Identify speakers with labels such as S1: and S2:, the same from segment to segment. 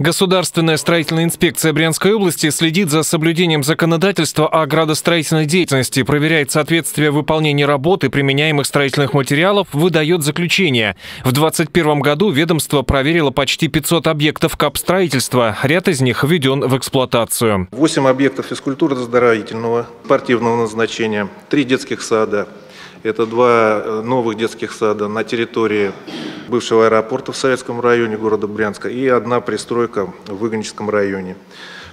S1: Государственная строительная инспекция Брянской области следит за соблюдением законодательства о градостроительной деятельности, проверяет соответствие выполнения работы применяемых строительных материалов, выдает заключение. В 2021 году ведомство проверило почти 500 объектов капстроительства. Ряд из них введен в эксплуатацию.
S2: 8 объектов физкультурно-оздоровительного спортивного назначения, 3 детских сада, это два э, новых детских сада на территории бывшего аэропорта в Советском районе города Брянска и одна пристройка в Выгоническом районе.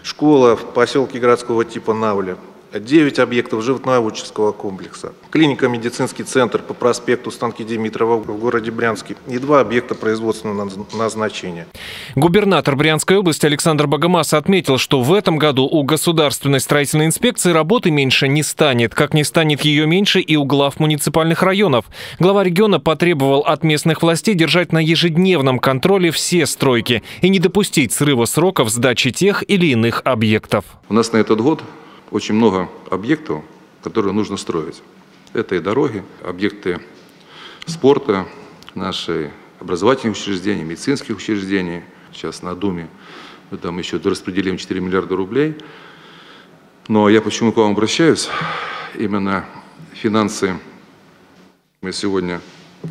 S2: Школа в поселке городского типа Навля. 9 объектов животноводческого комплекса, клиника «Медицинский центр» по проспекту Станки Димитрова в городе Брянске и два объекта производственного назначения.
S1: Губернатор Брянской области Александр Богомаз отметил, что в этом году у Государственной строительной инспекции работы меньше не станет, как не станет ее меньше и у глав муниципальных районов. Глава региона потребовал от местных властей держать на ежедневном контроле все стройки и не допустить срыва сроков сдачи тех или иных объектов.
S3: У нас на этот год очень много объектов, которые нужно строить. Это и дороги, объекты спорта, наши образовательные учреждения, медицинских учреждений. Сейчас на Думе мы там еще распределим 4 миллиарда рублей. Но я почему к вам обращаюсь? Именно финансы мы сегодня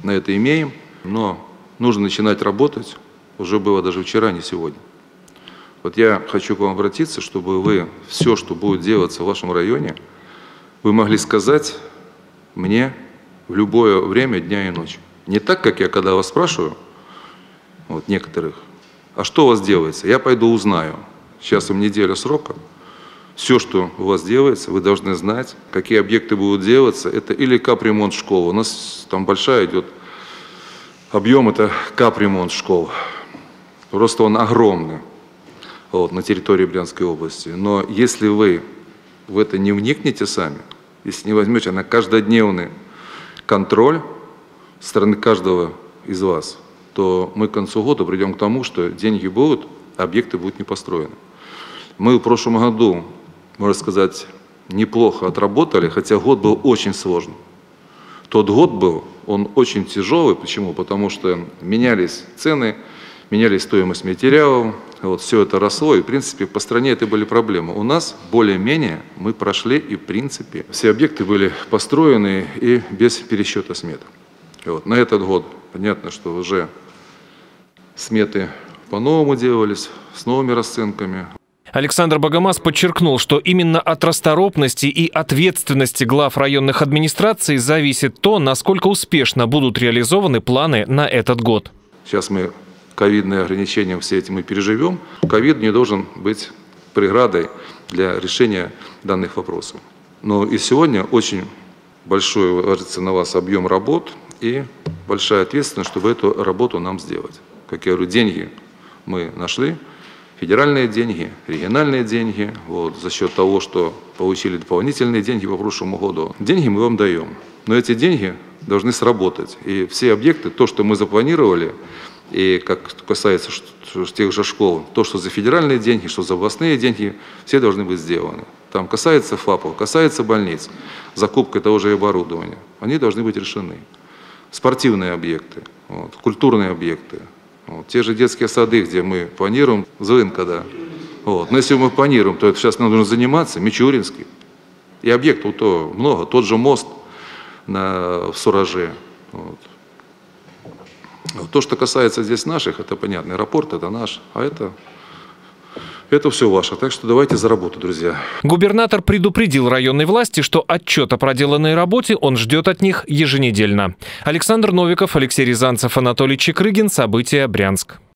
S3: на это имеем, но нужно начинать работать. Уже было даже вчера, не сегодня. Вот я хочу к вам обратиться, чтобы вы все, что будет делаться в вашем районе, вы могли сказать мне в любое время дня и ночи. Не так, как я когда вас спрашиваю, вот некоторых, а что у вас делается? Я пойду узнаю. Сейчас вам неделя срока. Все, что у вас делается, вы должны знать, какие объекты будут делаться. Это или капремонт школы. У нас там большая идет объем, это капремонт школ. Просто он огромный вот, на территории Брянской области. Но если вы в это не вникнете сами, если не возьмете на каждодневный контроль стороны каждого из вас, то мы к концу года придем к тому, что деньги будут, а объекты будут не построены. Мы в прошлом году, можно сказать, неплохо отработали, хотя год был очень сложный. Тот год был, он очень тяжелый. Почему? Потому что менялись цены, менялись стоимость материалов, вот все это росло, и в принципе по стране это были проблемы. У нас более-менее мы прошли, и в принципе все объекты были построены и без пересчета смет. Вот. На этот год понятно, что уже сметы по-новому делались, с новыми расценками.
S1: Александр Богомаз подчеркнул, что именно от расторопности и ответственности глав районных администраций зависит то, насколько успешно будут реализованы планы на этот год.
S3: Сейчас мы ковидные ограничения, все эти мы переживем, ковид не должен быть преградой для решения данных вопросов. Но и сегодня очень большой ложится на вас объем работ и большая ответственность, чтобы эту работу нам сделать. Как я говорю, деньги мы нашли, федеральные деньги, региональные деньги, вот, за счет того, что получили дополнительные деньги по прошлому году. Деньги мы вам даем, но эти деньги должны сработать. И все объекты, то, что мы запланировали, и как касается тех же школ, то, что за федеральные деньги, что за областные деньги, все должны быть сделаны. Там касается ФАПов, касается больниц, закупка того же оборудования, они должны быть решены. Спортивные объекты, вот, культурные объекты, вот, те же детские сады, где мы планируем, Злынка, да. Вот. Но если мы планируем, то это сейчас нам нужно заниматься, Мичуринский. И объектов то много, тот же мост на, в Сураже. Вот. То, что касается здесь наших, это понятно, аэропорт это наш, а это это все ваше. Так что давайте за работу, друзья.
S1: Губернатор предупредил районной власти, что отчет о проделанной работе он ждет от них еженедельно. Александр Новиков, Алексей Рязанцев, Анатолий Чекрыгин. События. Брянск.